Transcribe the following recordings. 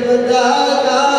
دل جمدا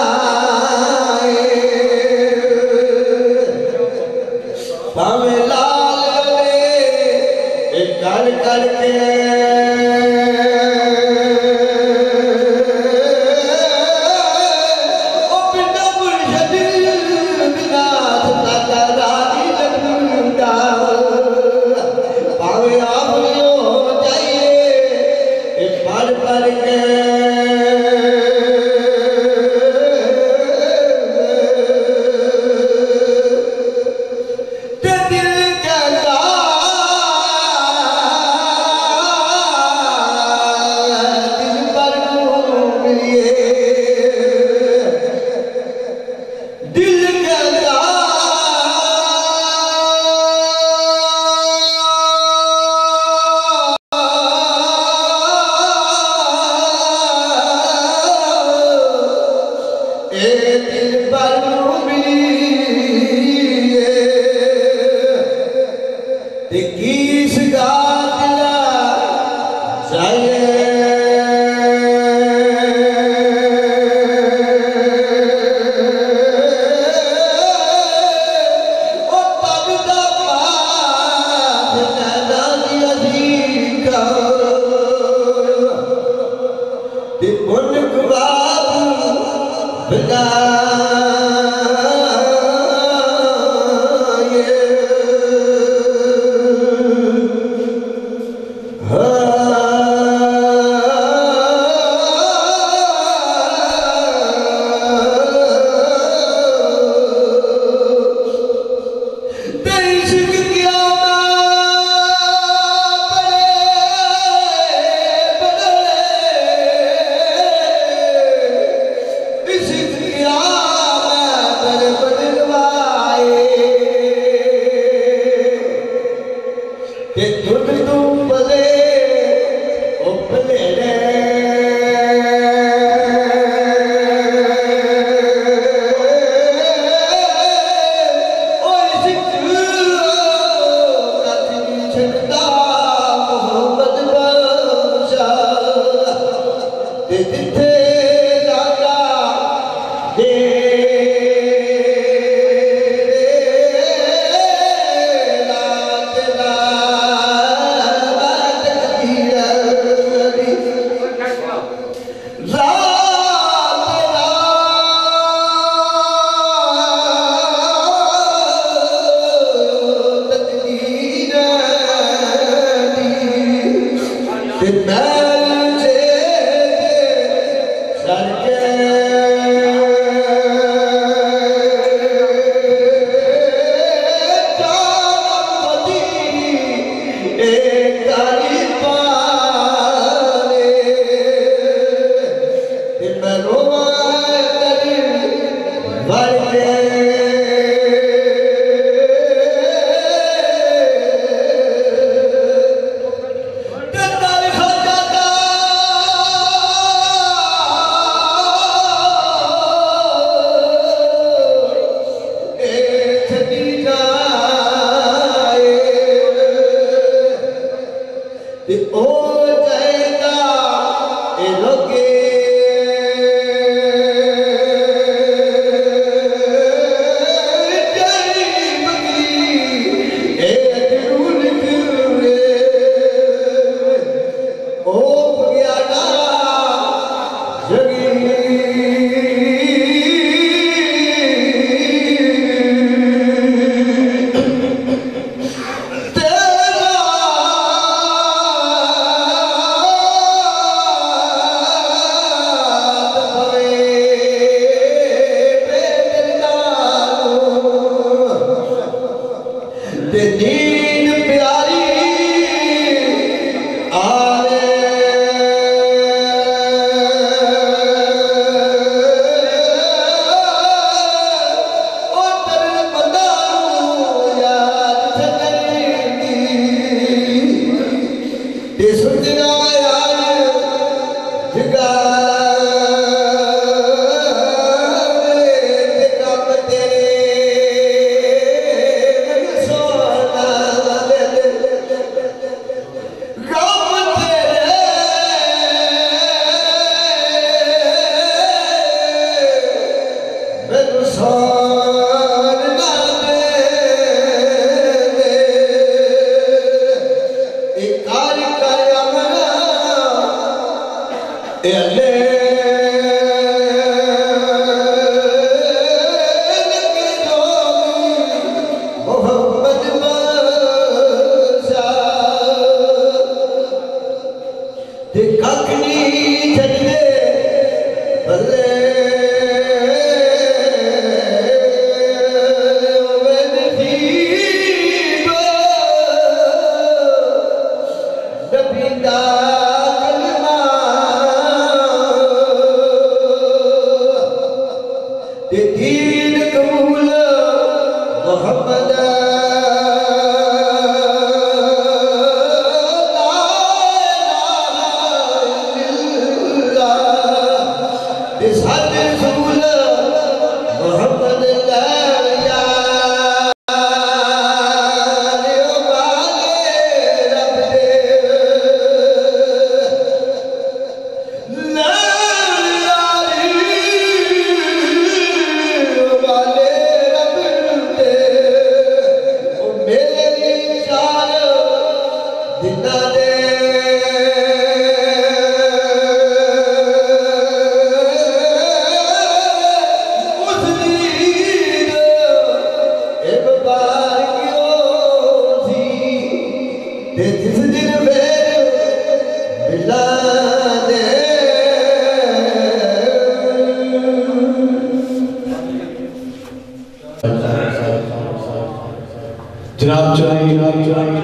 جائیں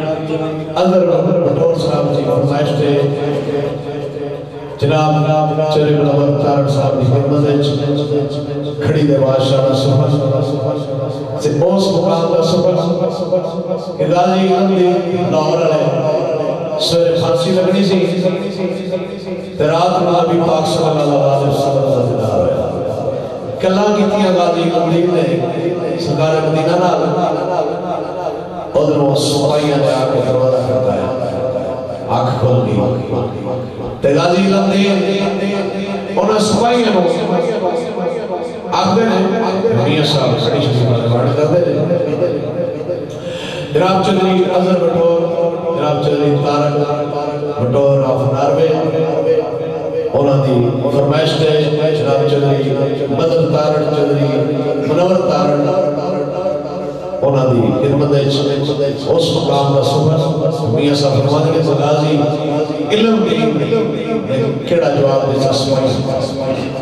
اگر بھٹور صاحب جی فرمائش دے جناب چلے بڑا برطارت صاحب جی حرمت ہے۔ کھڑی دے بادشاہ سفر۔ سے اس مقام کا سفر۔ کہ راجی اندی لاہور علیہ سر خانسی لگنی سی تیرات میں آبی پاک صلی اللہ علیہ وسلم صلی اللہ علیہ وسلم کلہ کی تھی آبادی اندیب نے سرکار مدینہ نال بدر و سوائیہ بیان کے دروازہ کرتا ہے آنکھ کھول دی۔ تیغازی لگتی ہے انہیں سوائیہ نو آنکھ دے۔ نے میاں صاحب کڑی شکل پر بڑھ کر دے۔ جناب چلی اظہر بٹور، جناب چلی تارک بٹور آف ناروے۔ انہوں دی فرمیش دے جناب چلی مدد تارک چلی منور تارک اونا دی خدمت اچھا اس مقام دا صبح میاں صاحب فرمانے کے سلازی علم دی کیڑا جواب دیچہ سمائی سمائی سمائی؟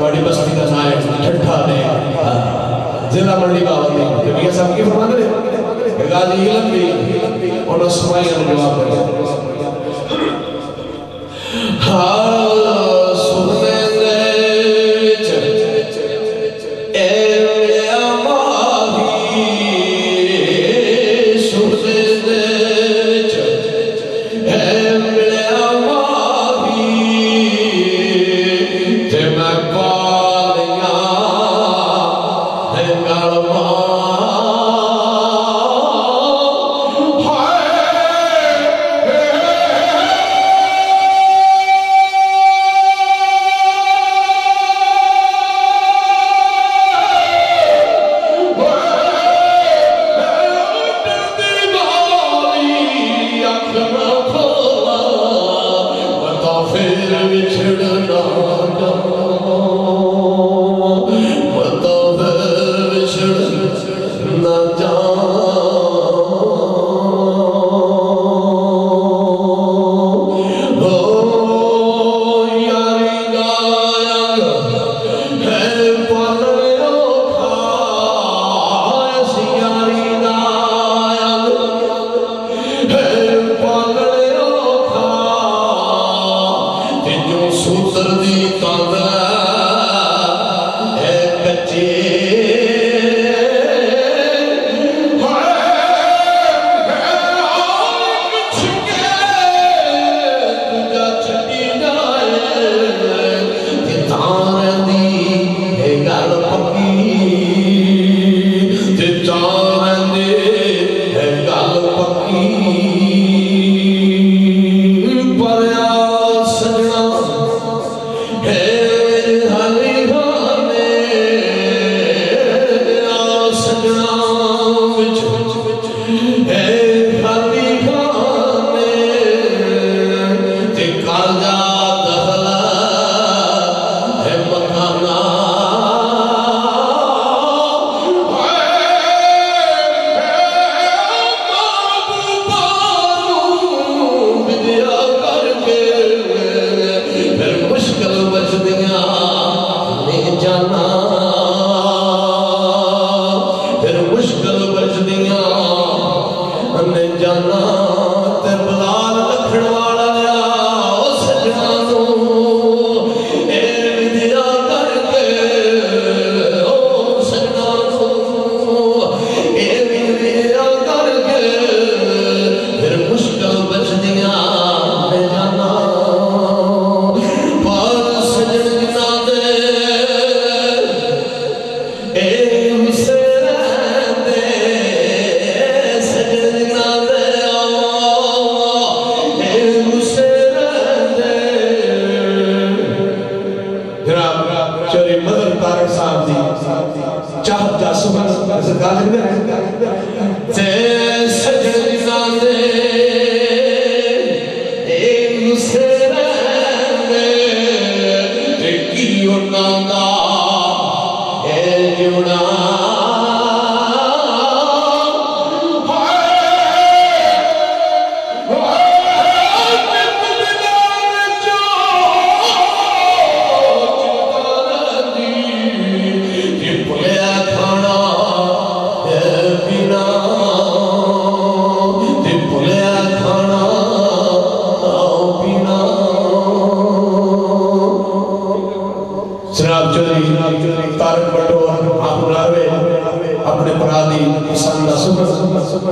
بڑی بستی کا ٹھٹھا دے بڑی دے کی فرمان دے جی علم اور اسمائی جواب دے۔ ہاں۔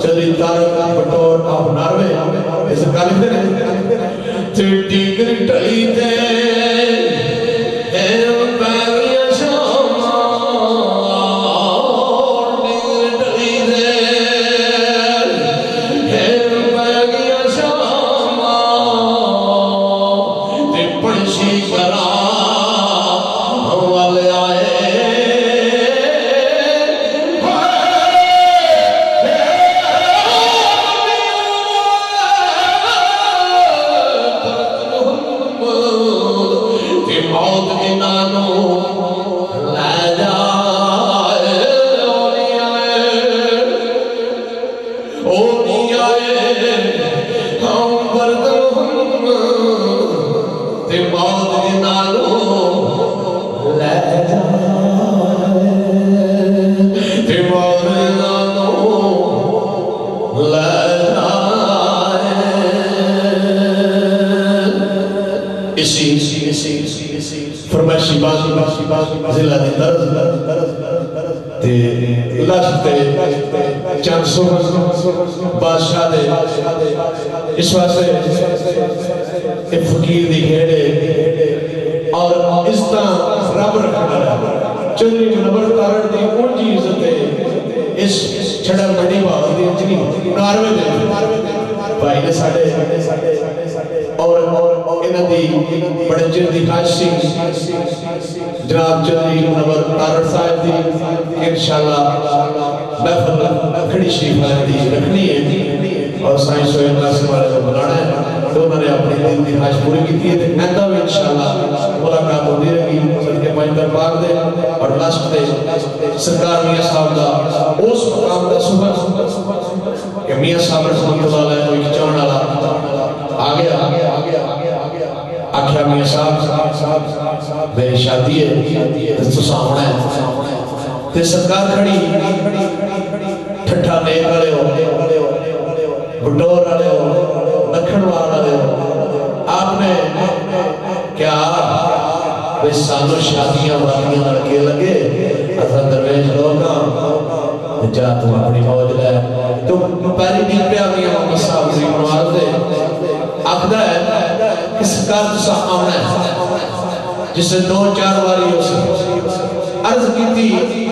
cerita رب رکھنا چلی نبر تارڑ دی اون جی عزت ہے اس چھڑا بڑی باہر دی جنی ناروے دے بھائی نے ساڑے اور انہ دی بڑنجر دی خاش سی جناب چلی نبر تارڑ صاحب دی انشاءاللہ میں محفل کھڑی شریف آئے دی رکھنی ہے اور سائن سوئے اللہ سے مارے کو بلانا ہے دونہ نے اپنے دن دی خاش پوری کی تھی ہے میں تو انشاءاللہ ملاقات ہوتی رہی پانچ دربار دے اور لشت دے سرکار میاں صاحب دا اس مقام دا صبح کہ میاں صاحب رحمت اللہ علیہ کوئی چون والا آ گیا، آخیا میاں صاحب میری شادی ہے، تو سامنا ہے۔ تے سرکار کھڑی، ٹھٹھا نیک والے ہو گڈور والے ہو نکھن والے ہو۔ آپ نے سانو شادیاں والیاں لڑکے لگے اسا درویش لوگا جا تو اپنی موج لے۔ تو پہلی دن پہ آگئی ہم صاحب زی نواز دے۔ آخدہ ہے کس کار تسا آنا ہے۔ جسے دو، چار واری ہو سکے۔ عرض کی تھی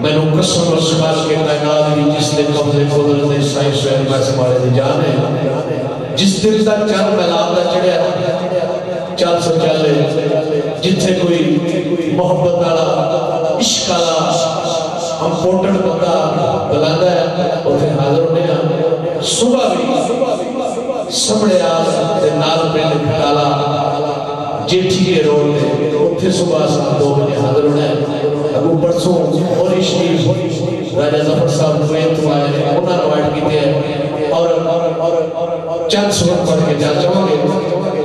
میں نے قسم اور سبال کے کائنات دی، جس نے قبضے قدرت عیسائی سوئے میں سمارے دی جانے جس دل تک چند ملاب دا چڑھے چل سو چلے جتھے کوئی محبت آلا عشق آلا ہم پوٹن پتا بلاندا ہے اور پھر حاضر ہونے ہاں صبح بھی سمڑے آس تے نال پہ پنڈ کھڑالا جیٹھی کے روڑ تے اتھے صبح سات دو بھی حاضر ہونے ہیں اگو پرسوں اور عشقی راجہ زفر صاحب کوئی تو آئے انہاں نے وائٹ کیتے ہیں۔ اور چند سبق پڑھ کے جا چاہوں گے۔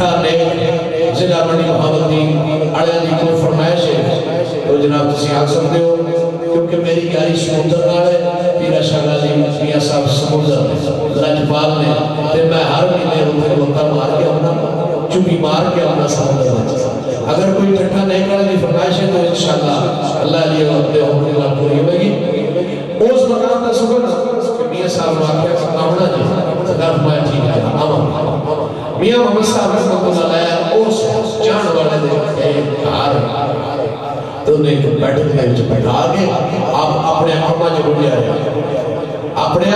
مٹھا نے ضلع منڈی محمد دی اڑے دی کو فرمائش ہے۔ تو جناب تسی آ سکتے ہو، کیونکہ میری گاڑی سمندر نال ہے پیرا شاہ علی میاں صاحب سمندر رجپال نے۔ تے میں ہر مہینے اوتھے وقت مار کے آنا چوبی مار کے آنا سمندر اگر کوئی ٹھٹھا نہیں کرے دی فرمائش ہے تو انشاءاللہ اللہ علیہ وقت دے عمر نال پوری ہوے گی۔ اس مقام تے سکن میاں صاحب واقعہ سناونا جی ہوا جی گیا آمان میاں محمد صاحب رحمۃ اللہ علیہ اس جان والے دے گھر تو نے بیٹھ کے جو بیٹھا آگے آپ اپنے اما جو بڑھ بولیا رہا اپنے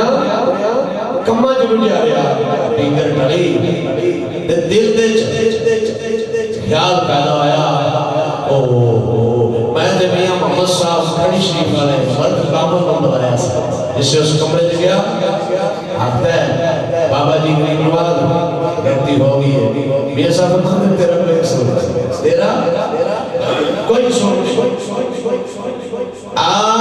کمہ جو بڑھ جا رہا ڈنگر ڈلی تے دل دے خیال پیدا آیا محمد صاحب کھڑی شریف نے فرد کاموں کو بتایا سا جس سے اس کمرے دے گیا آتا ہے بابا جی کی نماز غلطی ہو گئی ہے میاں صاحب خود تیرا کوئی سوچ تیرا کوئی سوچ آہ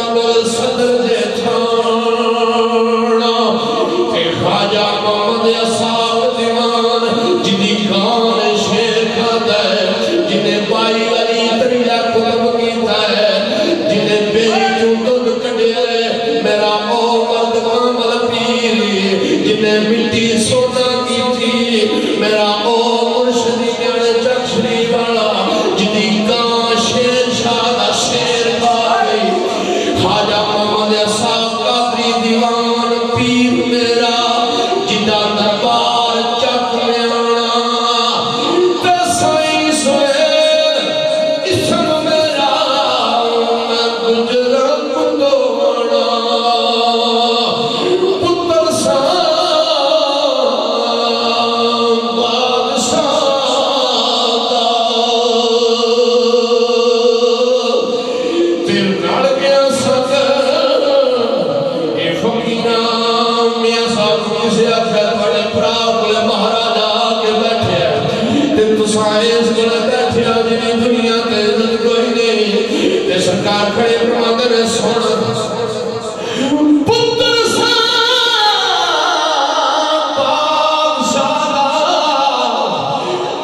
Peygamber'in sınırcı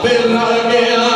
I've been again.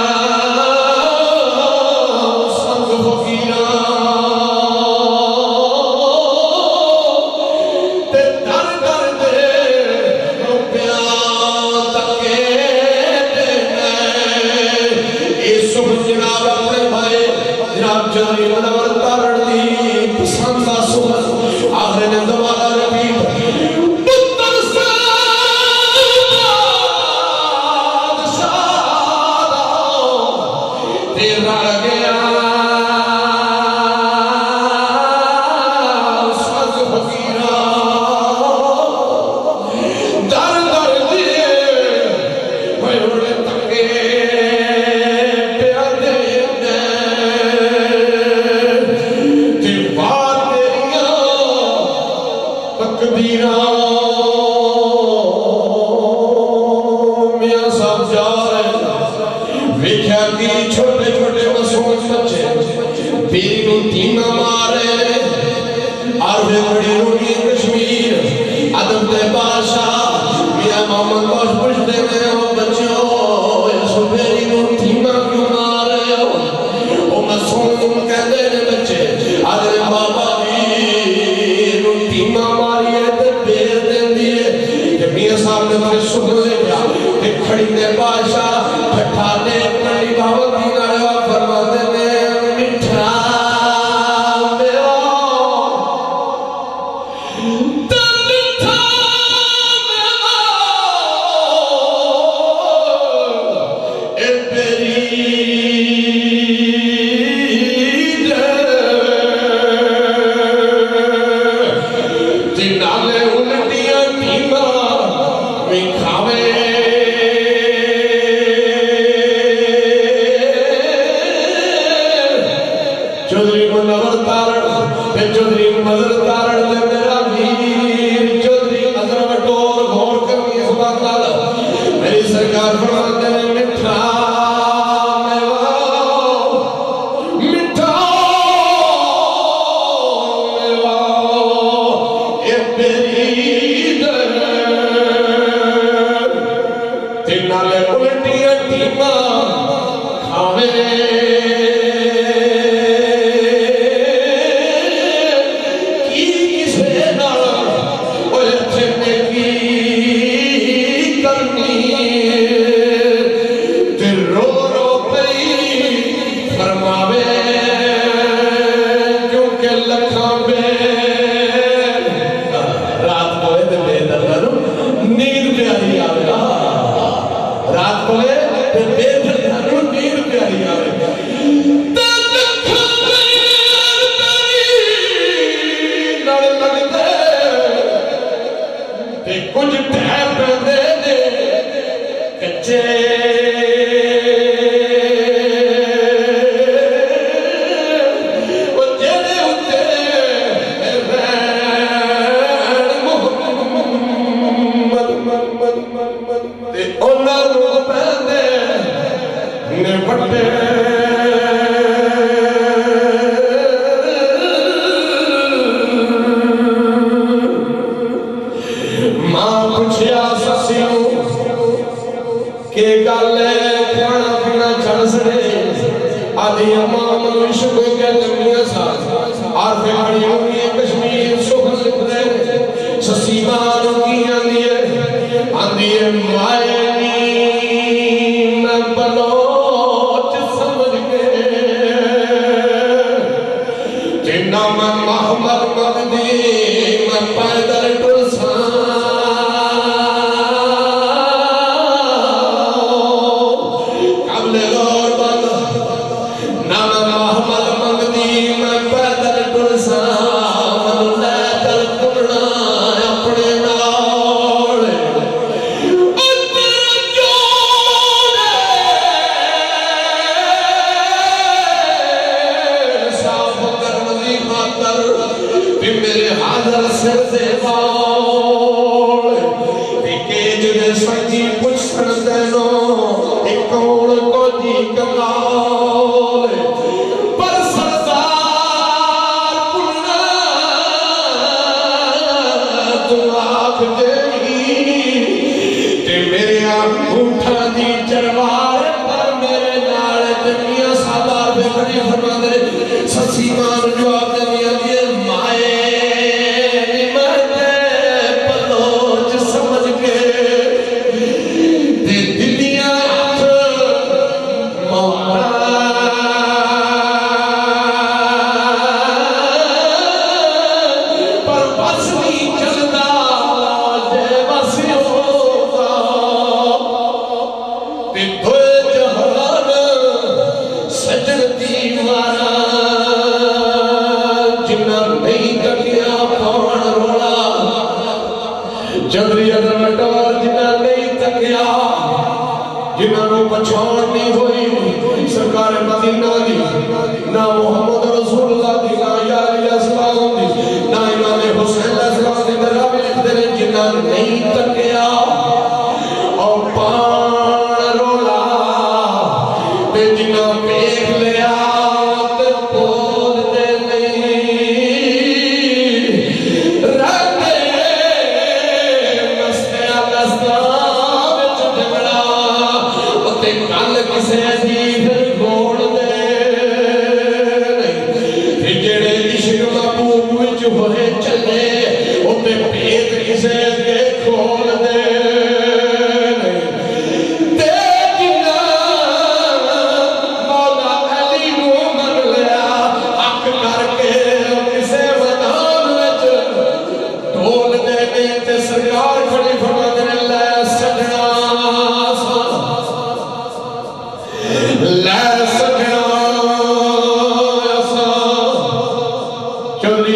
پڑی دے بادشاہ اپنا ہی بہت Amen. محمد مقدی میں پیدا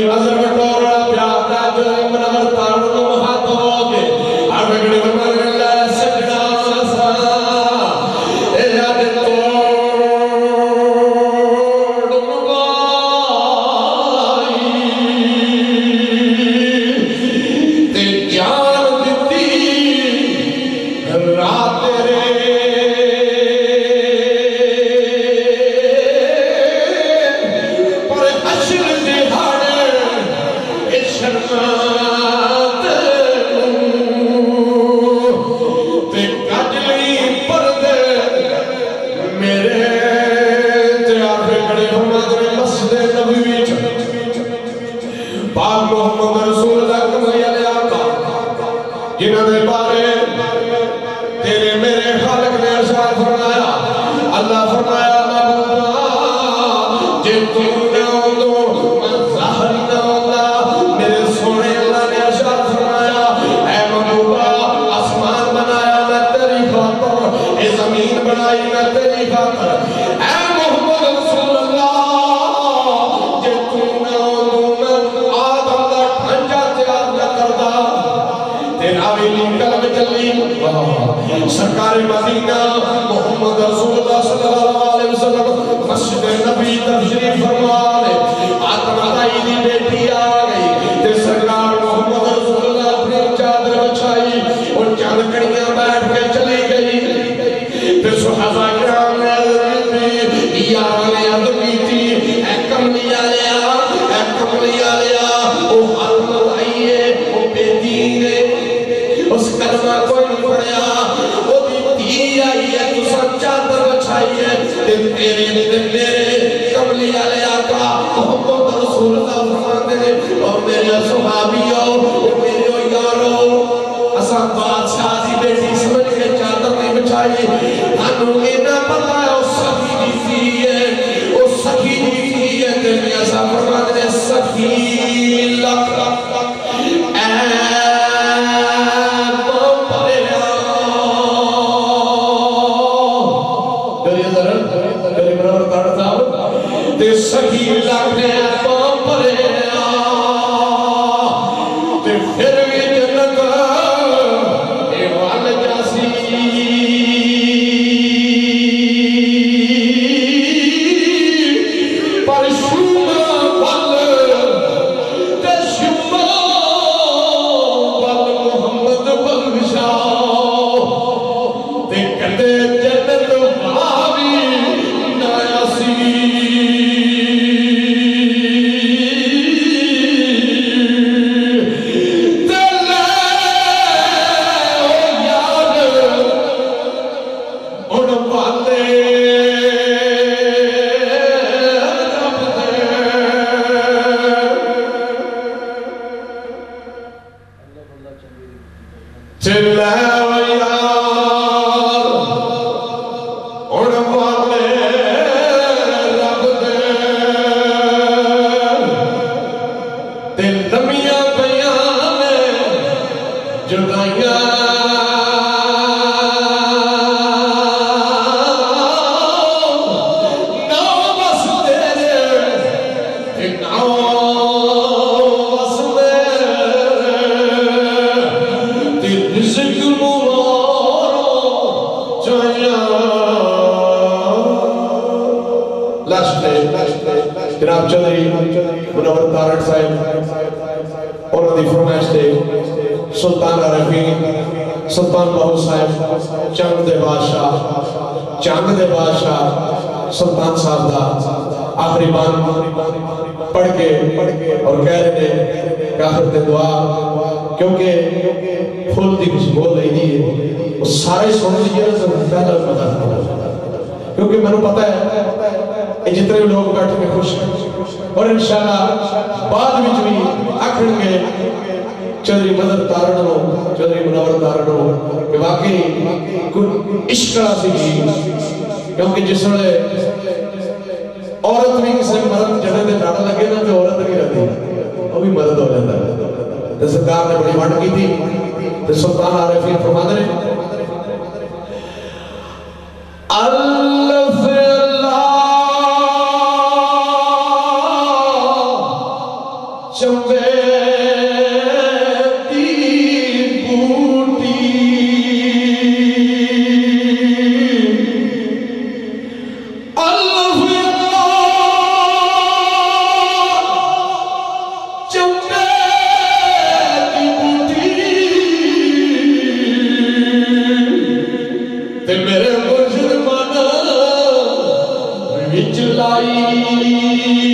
Azhar Torah Pyata Jayam Navarta سرکار مدینہ محمد رسول اللہ صلی اللہ علیہ وسلم مسجد نبی تفجری فرما آتما دائی دی بیٹی آئے dois. سبحان بہو صاحب چنگ دے بادشاہ چنگ دے بادشاہ، سلطان صاحب دا آخری بان پڑھ کے اور کہہ رہے ہیں کہ آخر دے دعا، کیونکہ پھول دی کچھ خوشبو نہیں دی وہ سارے سن لیا تو پہلے پتہ تھا کیونکہ میں نے پتا ہے جتنے لوگ کٹھ میں خوش ہیں۔ اور انشاءاللہ بعد میں جو ہی آکھن گے چودری مدد تارنو چودری منور تارنو کہ واقعی کن عشق راسی جی کیونکہ جس نے عورت بھی کسی مرد جنہ دے ڈاڑا لگے نا تو عورت بھی رہتی وہ بھی مدد ہو جاتا ہے تو سرکار نے بڑی مانڈ کی تھی تو سلطان عارفی فرما دے Amen.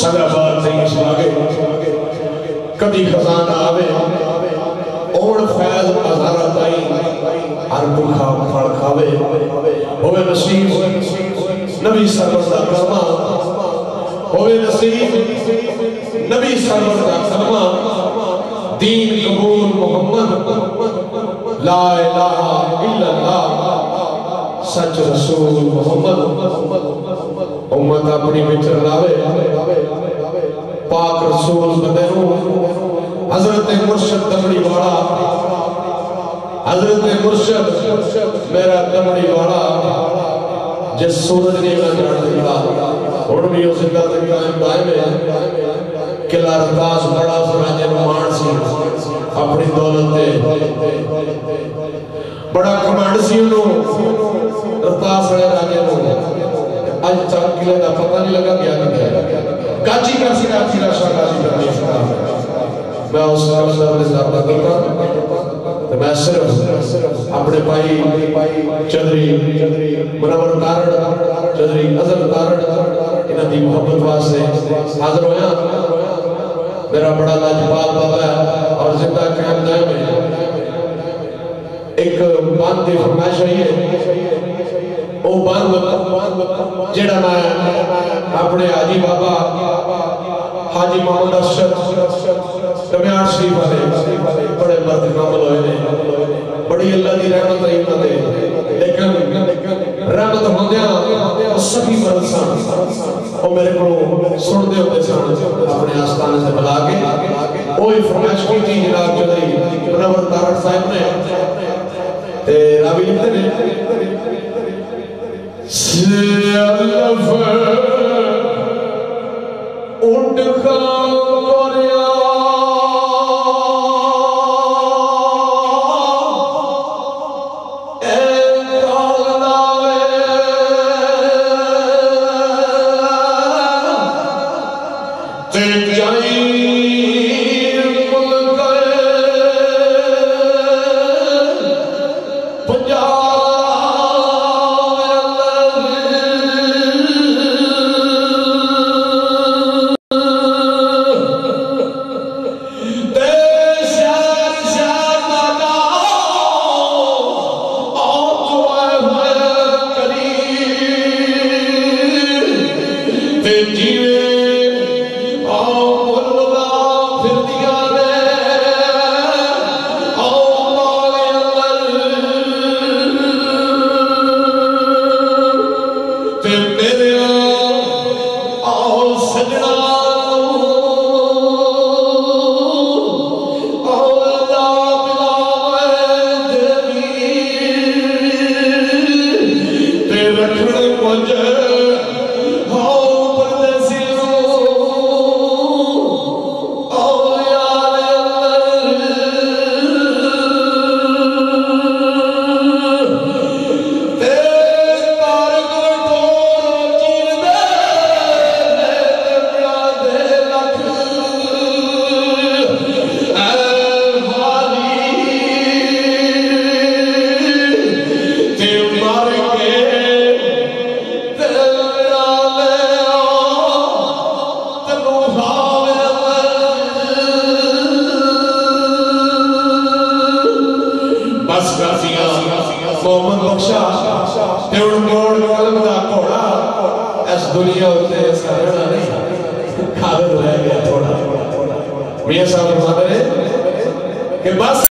سدا بات نہیں اس آگے کبھی خزانہ آوے، اوڑ فیض ازارہ تائی ہر بکھا پھڑ کھاوے۔ ہوئے نصیب، نبی سرور دا کرما ہوئے نصیب، نبی سرور دا کرما دین قبول محمد، لا الہ الا اللہ، سچ رسول محمد۔ امت اپنی بچر لاوے۔ پاک رسول بدنو حضرت مرشد دمڑی والا۔ حضرت مرشد میرا دمڑی والا۔ جس سورج نے میں جان دیتا اور بھی اس زندہ تک قائم دائم ہے قلعہ رتاس بڑا سراجے نمان سی۔ اپنی دولت دے۔ بڑا کمانڈ سی انہوں۔ رتاس رہے راجے نو آج تک قلعہ دا پتہ نہیں لگا گیا کہ کاچی کا سیرا سیرا شاہ کاچی کا سیرا میں اس کا اندر میں ضابطہ کرتا تو میں صرف اپنے بھائی چدری منور کارڈ چدری ازل کارڈ انہاں دی محبت واسطے حاضر ہویا میرا بڑا لاجواب بابا ہے اور زندہ قائم دائم ہے ایک بات دی فرمائش ہوئی ہے او بند جڑا میں اپنے حاجی بابا حاجی محمد ارشد کمیار شریف والے بڑے مرد کامل ہوئے نے بڑی اللہ دی رحمت رہی انہاں دے لیکن رحمت ہوندیاں سبھی مرد سن او میرے کو سن دے ہوتے سن اپنے آستانے سے بلا کے اوہی فرمائش کی تھی جناب چودھری منور تارٹ صاحب نے تے راوی لکھتے نے Siyallafı Undukal Koryal te tive